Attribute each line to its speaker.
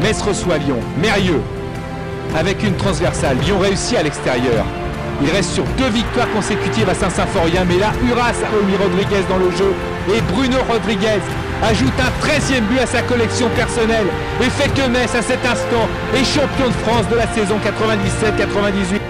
Speaker 1: Metz reçoit Lyon. Mérieux avec une transversale. Lyon réussit à l'extérieur. Il reste sur deux victoires consécutives à Saint-Symphorien, mais là, Uras a remis Rodriguez dans le jeu et Bruno Rodriguez ajoute un 13e but à sa collection personnelle et fait que Metz à cet instant est champion de France de la saison 97-98.